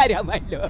ആൾക്കാരാമല്ലോ